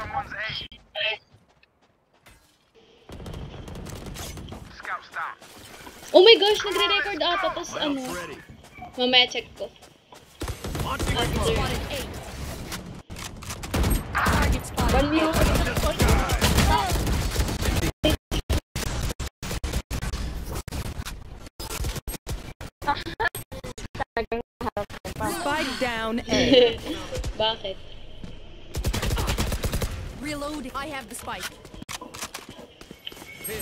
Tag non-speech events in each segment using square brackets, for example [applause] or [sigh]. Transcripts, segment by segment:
Someone's A. Scout's down. Oh my gosh, nagre-record ata, tapos My ano, mamaya check ko. After. Target spotted. [laughs] Spike down A. Bakit? Reload. I have the spike.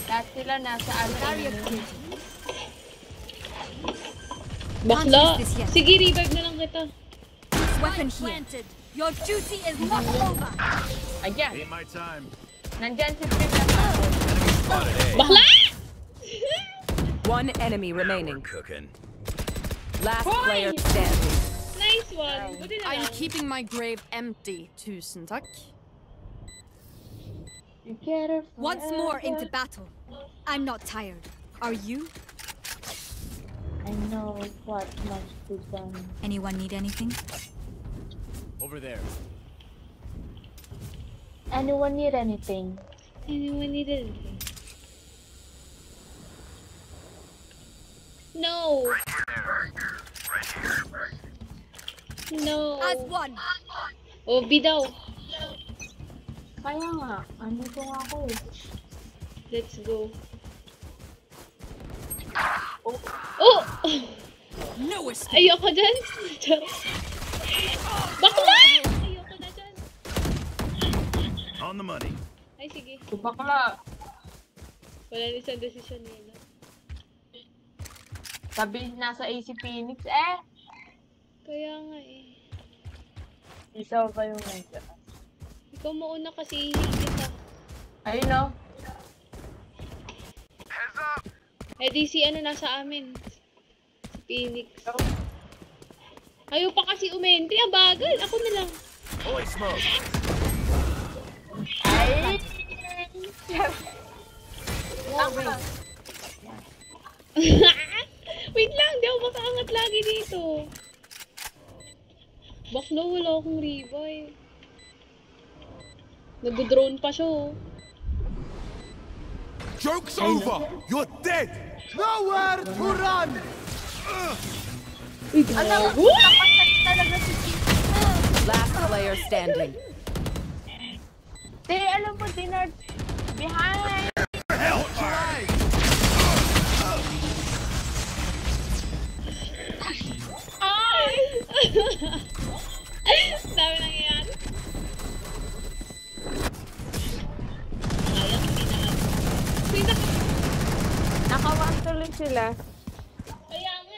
Lahat sila nasa ano. Barrier created. Bakla. Can't this yet. Sige, revive na lang kita. Weapon planted. Your duty is not over. Ayan. Ain't my time. Nandyan si Prim na sa Enemy spotted A. Bakla! One enemy remaining. Cooking. Last player standing. nice one. I'm keeping my grave empty. Tusen tack. You get it Once more into battle. I'm not tired. Are you? I know what must be done. Anyone need anything? Over there. Anyone need anything? Anyone need anything? No! No! As one. Oh, B daw. Kaya nga, ano ko nga ako eh. Let's go. Oh! No escape. Ayoko dyan. Bakla! Ayoko na dyan. On the money. Ay, sige. Si bakla, Wala na isang desisyon nila. sabi nasa AC Phoenix eh. Kaya nga eh. Isaw pa yung nasa. Ikaw mauna kasi hindi kita. Ayun no. Heads up. Eh di si ano nasa amin. Si Phoenix. Ayaw pa kasi umentry. Ang bagal. Ako na lang. Holy smoke. Ay! [laughs] Wait lang. Di ako makaangat lagi dito. Bakla wala akong revive. Nag-drone pa siya oh. Joke's over. You're dead. Nowhere to run. Uy, gago. Talaga si Last player standing. Te, alam mo, dinner behind.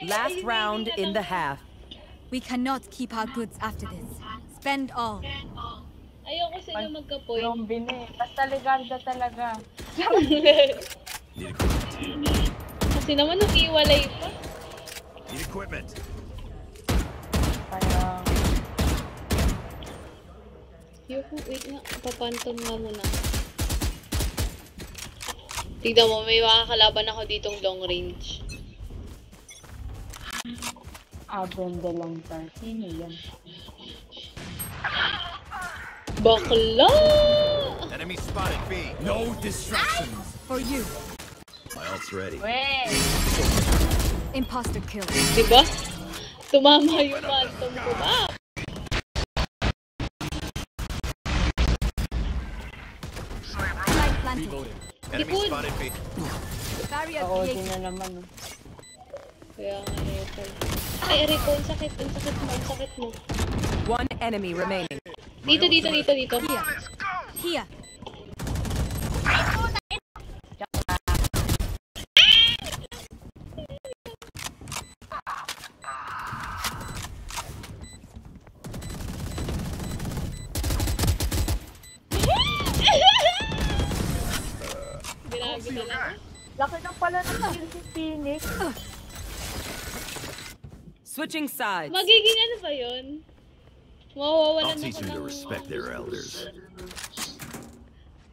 Last round in the half. We cannot keep our goods after this. Spend all. Ayoko sa inyo magka-point. Zombie na eh. Basta Legarda talaga. Need equipment. Kasi naman nakiwalay pa. Need equipment. Kaya, Yoko, wait nga. Papantom nga muna. Tignan mo, may makakalaban ako ditong long range. Abon de lang tayo. Sino yan? Bakla! Enemy spotted B. No distractions. For you. My ult's ready. Weh! Imposter kill. Diba? Tumama yung phantom ko ba? Light planted. Enemy spotted B. Barrier Oo, di created. na naman. Oh. Kaya nga ito. Ay, Rico, ang sakit, ang sakit mo, ang sakit mo. One enemy remaining. Dito, dito, dito, dito. Here. Here. Laki na pala ng si Phoenix. Switching sides. Magiging ano ba yun? Mawawalan I'll teach them to ng... respect their elders.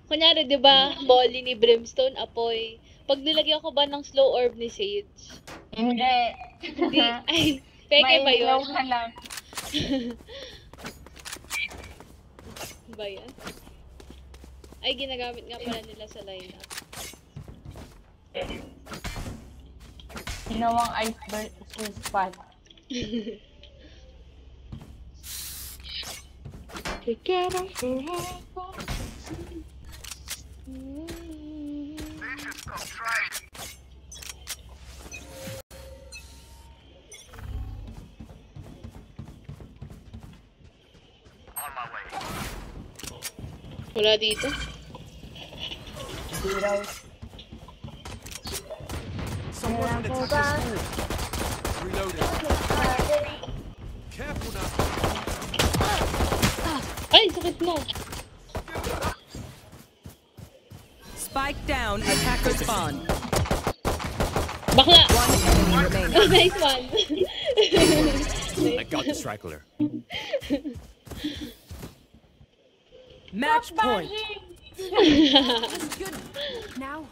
Kunyari, di ba, Molly ni Brimstone, apoy. Pag nilagyan ko ba ng slow orb ni Sage? Hindi. Hindi, [laughs] ay, peke ba yun? ka lang. Ba yan? Ay, ginagamit nga pala nila sa lineup. Ginawang iceberg spot. Together forever. Wala dito. Zero. Someone Kailangan ko attack ba? this wall. Reloading. Careful now. Ay, sakit mo. Spike down. Attacker spawn. Bakla! One enemy remaining. Oh, [laughs] nice one. I got the straggler. Match point. [laughs] Good. Now,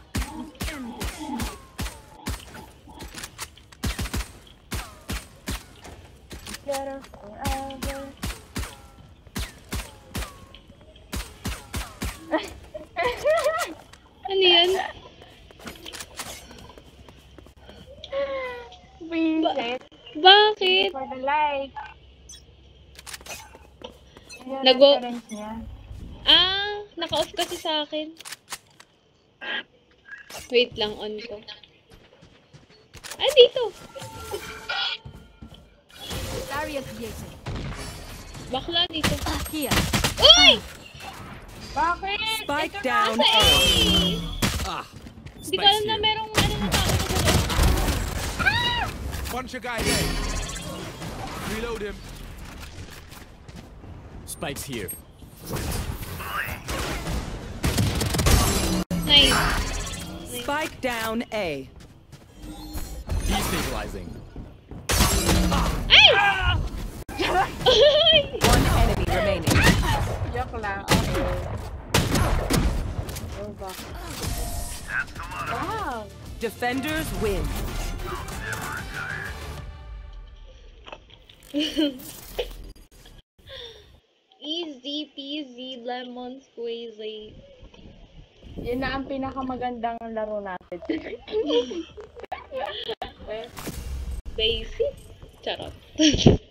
Together forever. [laughs] ano yan? Vincent, Bakit? for the like. Nago-? Ah, naka-off kasi sa akin. Wait lang, on ko. Ah, dito. Barrier created. Bakla dito. Here. Uy! Bakit? Spike Ito down. Sa A. A! Ah. Hindi ko alam na merong ano na tao na sa Bunch of guys there. Reload him. Spike's here. Nice. Spike down A. Destabilizing. Ay! One enemy remaining. Joke lang. Okay. Oh, bakit? Wow. Defenders win. [laughs] Easy peasy lemon squeezy. Yun na ang pinakamagandang laro natin. [laughs] Basic. チャラ